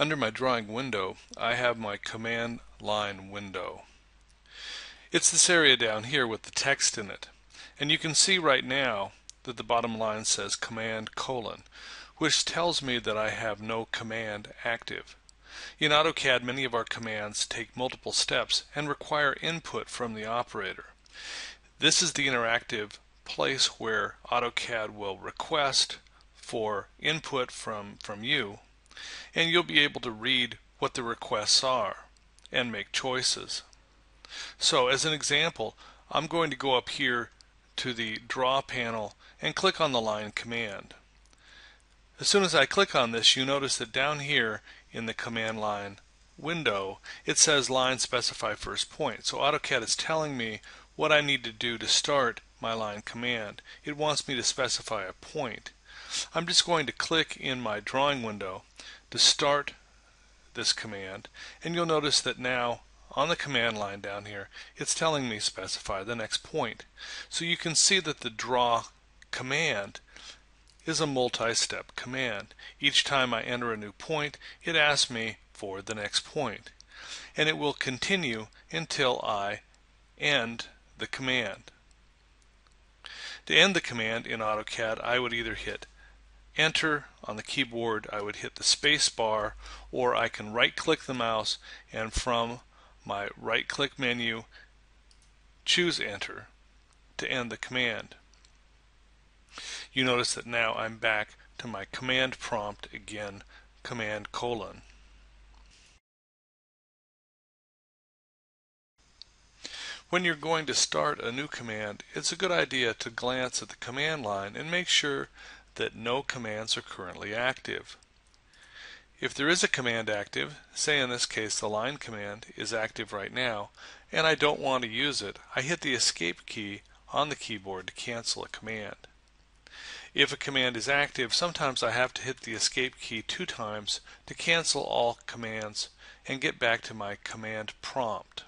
Under my drawing window, I have my command line window. It's this area down here with the text in it. And you can see right now that the bottom line says command colon, which tells me that I have no command active. In AutoCAD, many of our commands take multiple steps and require input from the operator. This is the interactive place where AutoCAD will request for input from, from you and you'll be able to read what the requests are and make choices. So as an example, I'm going to go up here to the draw panel and click on the line command. As soon as I click on this, you notice that down here in the command line window, it says line specify first point. So AutoCAD is telling me what I need to do to start my line command. It wants me to specify a point. I'm just going to click in my drawing window to start this command and you'll notice that now on the command line down here it's telling me specify the next point. So you can see that the draw command is a multi-step command. Each time I enter a new point it asks me for the next point and it will continue until I end the command. To end the command in AutoCAD I would either hit enter on the keyboard I would hit the space bar or I can right click the mouse and from my right click menu choose enter to end the command. You notice that now I'm back to my command prompt again command colon. When you're going to start a new command, it's a good idea to glance at the command line and make sure that no commands are currently active. If there is a command active, say in this case the line command is active right now, and I don't want to use it, I hit the escape key on the keyboard to cancel a command. If a command is active, sometimes I have to hit the escape key two times to cancel all commands and get back to my command prompt.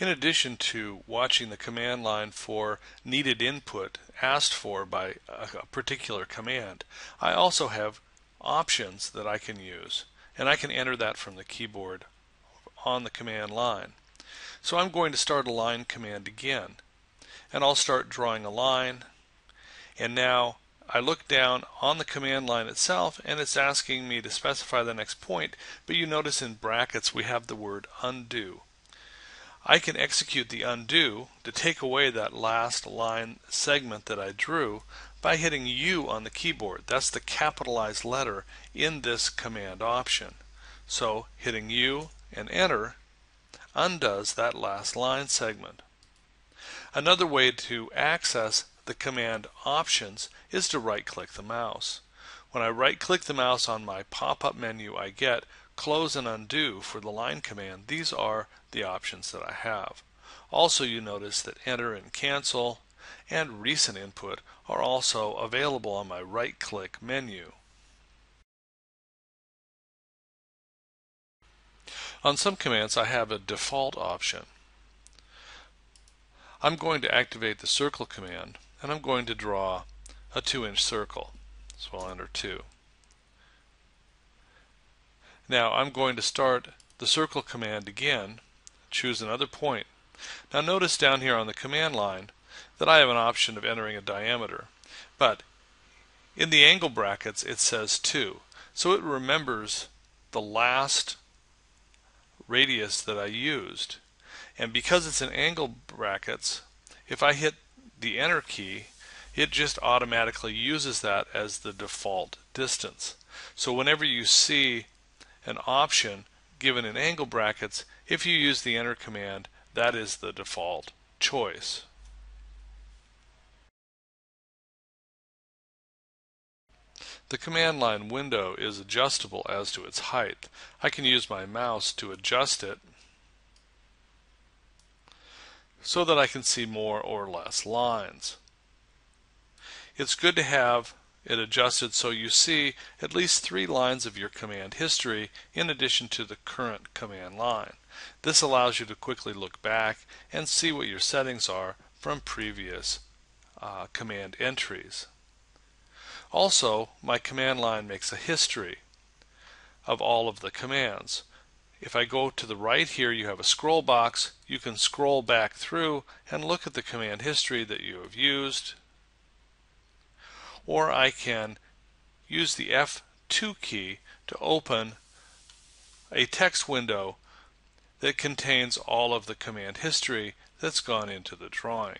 In addition to watching the command line for needed input asked for by a particular command, I also have options that I can use and I can enter that from the keyboard on the command line. So I'm going to start a line command again and I'll start drawing a line and now I look down on the command line itself and it's asking me to specify the next point but you notice in brackets we have the word undo. I can execute the undo to take away that last line segment that I drew by hitting U on the keyboard. That's the capitalized letter in this command option. So hitting U and enter undoes that last line segment. Another way to access the command options is to right click the mouse. When I right click the mouse on my pop-up menu I get close and undo for the line command, these are the options that I have. Also you notice that enter and cancel and recent input are also available on my right click menu. On some commands I have a default option. I'm going to activate the circle command and I'm going to draw a 2 inch circle. So I'll enter 2. Now I'm going to start the circle command again, choose another point. Now notice down here on the command line that I have an option of entering a diameter, but in the angle brackets it says 2. So it remembers the last radius that I used. And because it's in angle brackets, if I hit the enter key, it just automatically uses that as the default distance. So whenever you see an option given in angle brackets, if you use the enter command, that is the default choice. The command line window is adjustable as to its height. I can use my mouse to adjust it so that I can see more or less lines. It's good to have it adjusted so you see at least three lines of your command history in addition to the current command line. This allows you to quickly look back and see what your settings are from previous uh, command entries. Also, my command line makes a history of all of the commands. If I go to the right here, you have a scroll box. You can scroll back through and look at the command history that you have used. Or I can use the F2 key to open a text window that contains all of the command history that's gone into the drawing.